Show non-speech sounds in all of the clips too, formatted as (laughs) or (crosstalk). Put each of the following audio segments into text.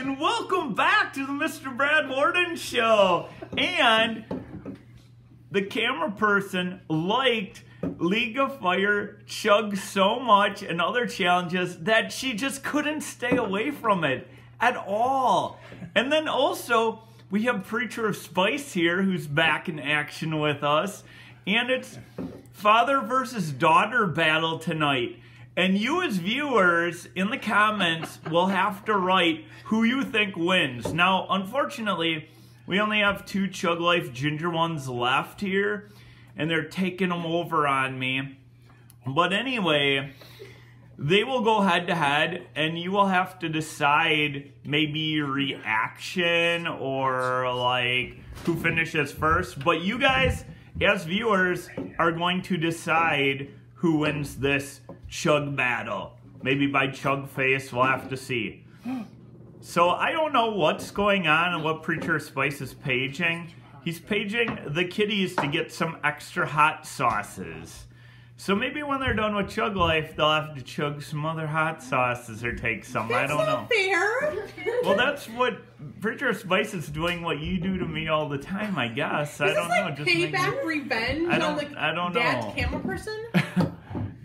and welcome back to the Mr. Brad Worden Show. And the camera person liked League of Fire Chug so much and other challenges that she just couldn't stay away from it at all. And then also, we have Preacher of Spice here who's back in action with us. And it's father versus daughter battle tonight. And you, as viewers, in the comments, will have to write who you think wins. Now, unfortunately, we only have two Chug Life Ginger ones left here, and they're taking them over on me. But anyway, they will go head to head, and you will have to decide maybe reaction or like who finishes first. But you guys, as viewers, are going to decide who wins this chug battle. Maybe by chug face, we'll have to see. So I don't know what's going on and what Preacher Spice is paging. He's paging the kitties to get some extra hot sauces. So maybe when they're done with Chug Life, they'll have to chug some other hot sauces or take some. That's I don't know. fair. Well, that's what Preacher Spice is doing. What you do to me all the time, I guess. I Is don't this know. like Just payback revenge I on don't- the I don't dad camera person? (laughs)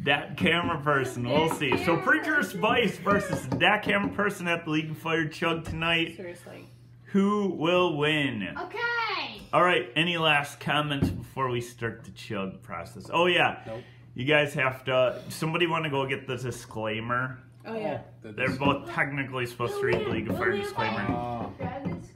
that camera person. We'll see. So Preacher Spice versus that camera person at the League of Fire Chug tonight. Seriously. Who will win? Okay. All right. Any last comments before we start the chug process? Oh yeah. Nope. You guys have to. Somebody want to go get the disclaimer? Oh yeah. They're both technically supposed to read the League of Fire disclaimer. Ah,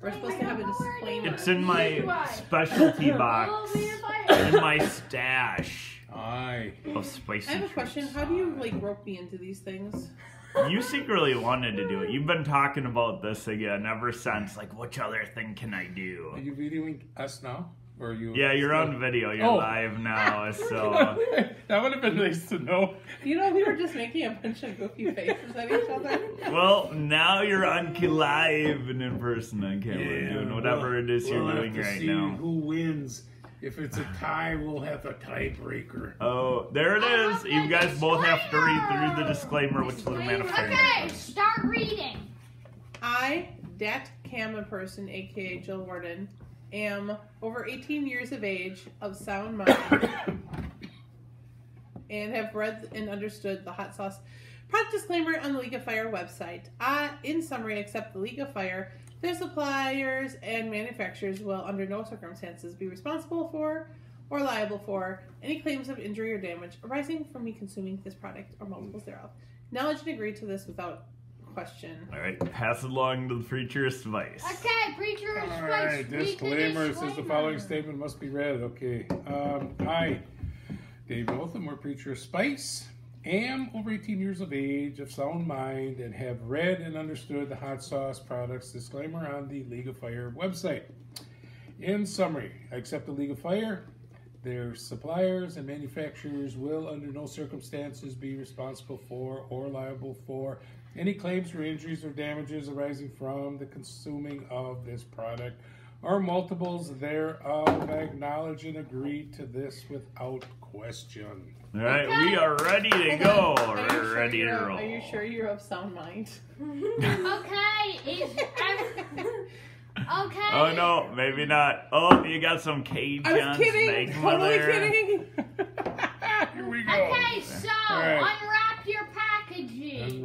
We're supposed to have a disclaimer. It's in my specialty box. In my stash aye. of spicy I have a treats. question. How do you like rope me into these things? You secretly wanted to do it. You've been talking about this again ever since. Like, which other thing can I do? Are you videoing us now? Or are you? Yeah, you're on video. You're Oh. live now. (laughs) So, (laughs) that would have been nice to know. You know, we were just making a bunch of goofy faces at each other. well, now you're on live and in person on camera, Yeah, doing whatever we'll- it is you're we'll have doing to right see now. Who wins? If it's a tie, we'll have a tiebreaker. Oh, there it I is. love You the guys both have to read through the disclaimer. disclaimer, which little man of Okay, start reading. I, Dat Camera person, aka Jill Worden, am over 18 years of age, of sound mind, (coughs) and have read and understood the hot sauce product disclaimer on the League of Fire website. I, in summary, accept the League of Fire. Their suppliers and manufacturers will, under no circumstances, be responsible for or liable for any claims of injury or damage arising from me consuming this product or multiples thereof. Knowledge and agree to this without question. All right, pass it along to the preacher Spice. Okay, preacher is All supposed right, to disclaimer says the following statement must be read. Okay. Um, I, Dave Otham, or preacher of Spice, am over 18 years of age, of sound mind, and have read and understood the hot sauce products disclaimer on the League of Fire website. In summary, I accept the League of Fire. Their suppliers and manufacturers will, under no circumstances, be responsible for or liable for any claims for injuries or damages arising from the consuming of this product or multiples thereof. Acknowledge and agree to this without question. All right, we are ready to go. Are you sure ready to you're of- roll. Are you sure you're of sound mind? Okay, is (laughs) okay. Oh no, maybe not. Oh, you got some Cajun I was kidding. Totally kidding. (laughs) Here we go. Okay, so All right.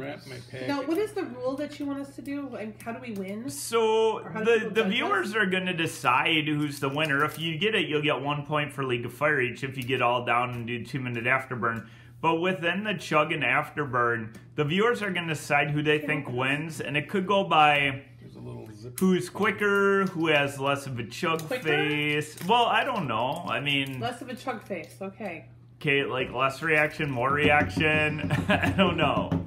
Unwrap your packaging. Unwrap my package. Now, what is the rule that you want us to do, and how do we win? So Or how do the the viewers us? are going to decide who's the winner. If you get it, you'll get one point for League of Fire each. If you get all down and do two minute afterburn. But within the chug and afterburn, the viewers are going to decide who they think wins, and it could go by There's a little zip. who's quicker, who has less of a chug Quicker? face. Well, I don't know. I mean, Less of a chug face. Okay. okay, like less reaction, more reaction. (laughs) I don't know.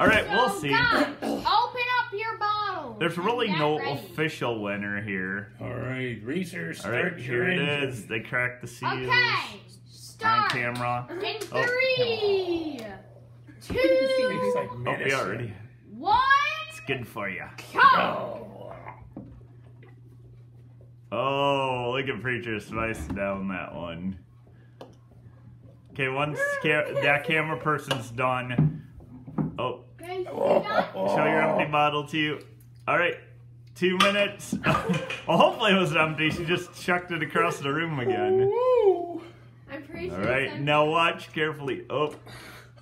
Okay. All right, so we'll oh, see. Guys, open up your bottle. There's really no ready. official winner here. All right, Research. All Start right, your here it engine. is. They cracked the seals. Okay. On Start. camera. In Oh. three, (laughs) like Oh, medicine. we already. one, It's good for you. go. Oh. Oh, look at Preacher Spice down that one. Okay, once ca- that camera person's done. Oh, Okay, Oh. so done? Show your empty bottle to you. All right, two minutes. (laughs) well, hopefully it was empty. She just chucked it across the room again. I'm pretty sure. All right, it's now watch carefully. Oh,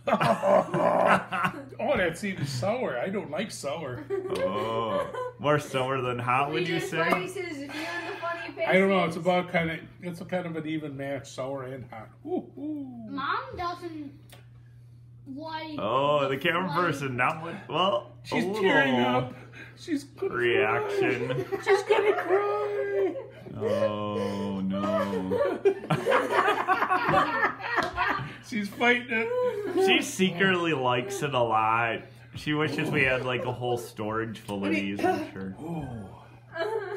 (laughs) oh, that seems sour. I don't like sour. oh, more sour than hot, would you say? Spices, if you're in the funny faces. I don't know. It's about kind of. It's a kind of an even match, sour and hot. Ooh, ooh. Mom doesn't like. Oh, the camera like- person. Not what? Well, She's a tearing up. She's gonna Reaction. Cry. (laughs) She's gonna cry. Oh no. (laughs) She's fighting it. She secretly likes it a lot. She wishes we had like a whole storage full of these, I'm (laughs) sure. Oh,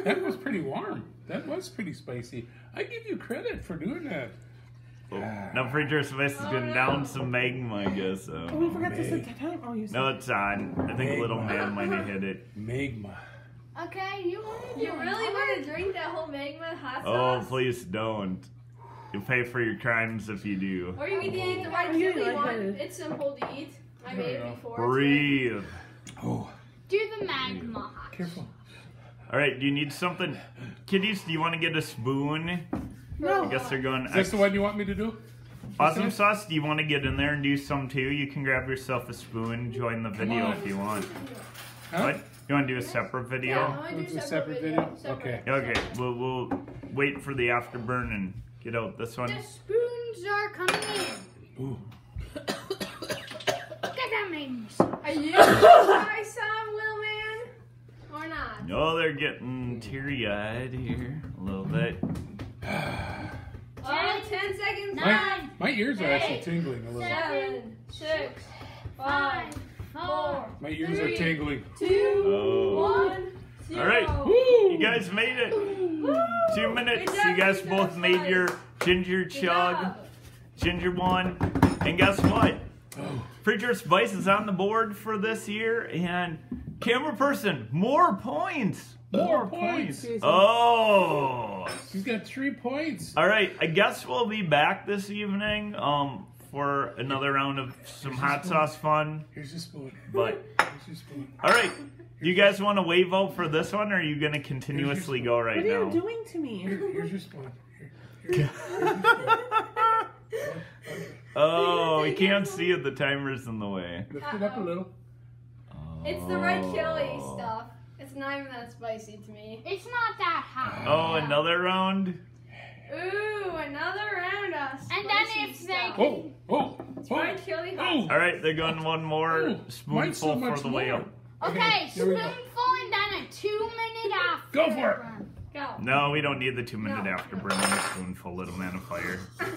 that was pretty warm. That was pretty spicy. I give you credit for doing that. Oh, Now Preacher Smith is going down some magma, I guess. Oh, So. we forgot to set the time. Oh, you said No, it's on. I think Little Man might have hit it. Magma. Okay, you want You really want to drink that whole magma hot Oh, please don't. You'll pay for your crimes if you do. Or you can eat the red I'm getting chili one. lightheaded. It's simple to eat. I made it before. Breathe. Oh, do the magma hot. careful. All right, do you need something? Kiddies, do you want to get a spoon? No. I guess they're going. Is this the one you want me to do? Awesome sauce. Do you want to get in there and do some too? You can grab yourself a spoon. And join the video if you want. Huh? What? You want to do a separate video? Yeah, I want to do to separate, video. video? Separate. Okay. Okay, we'll we'll wait for the afterburn and get out this one. The spoons are coming in. Ooh. Look at that names. Are you gonna try some, Will Man? Or not? No, they're getting teary eyed here a little bit. My, my ears are actually tingling a little. Seven, six, five, four, My ears are tingling. two, Oh. one, zero. All right. Woo! You guys made it. Woo! Two minutes. Job, You guys good both job, made guys. your ginger chug, ginger one, and guess what? Oh, Preacher Spice is on the board for this year, and camera person, more points. More points. Oh. she's got three points. All right. I guess we'll be back this evening um, for another round of some hot sauce fun. Here's your spoon. But Here's your spoon. all right. You guys want to wave out for this one, or are you going to continuously go right now? What are now? you doing to me? Here- here's your spoon. Here, here, (laughs) (laughs) Oh, we can't see it. The timer's in the way. lift it up a little. It's the red chili stuff. It's not even that spicy to me. It's not that hot. Oh, another round. Ooh, another round of And then spicy if they stuff. Oh, oh, oh. Chili Oh. sauce. All right, they're going one more Oh, spoonful so for the more. whale. Okay, here we go. spoonful and then a two minute after. Go for it. Go. No, we don't need the two minute No. after burning a spoonful, little man of fire. (laughs)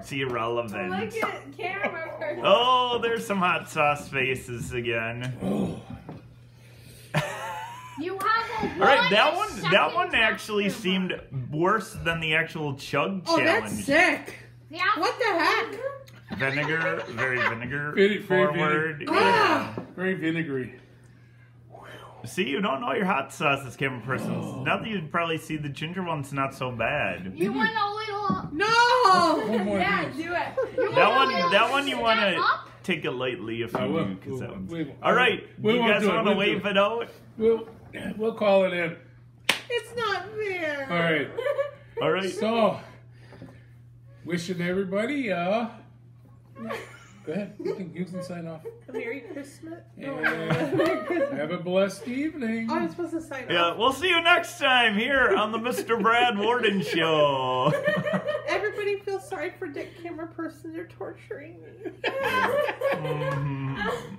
It's irrelevant. Look at camera. Oh, there's some hot sauce faces again. Oh, You have a All right, that one one, that one actually after seemed worse than the actual chug Oh, that's challenge. sick. Yeah. What the heck? Vinegar, very vinegar Very- very forward. vinegar. Ah! very vinegary. See, you don't know your hot sauces, camera persons. Now that you probably see the ginger one's not so bad. You want a little. No! One more Yeah, of do it. You That one, that one, you want to up? take it lightly if you I will. do, 'cause We'll- that one's. we. All right, We you guys want to wave it. it out? We'll, we'll call it in. It's not fair. All right. (laughs) All right. So, wishing everybody, uh, go ahead. You can, you can sign off. Merry Christmas. And Merry Christmas. have a blessed evening. Oh, I'm supposed to sign Yeah, off. we'll see you next time here on the Mr. Brad Worden Show. (laughs) Everybody feels sorry for Dick Camera Person. They're torturing me. Mhm. (laughs)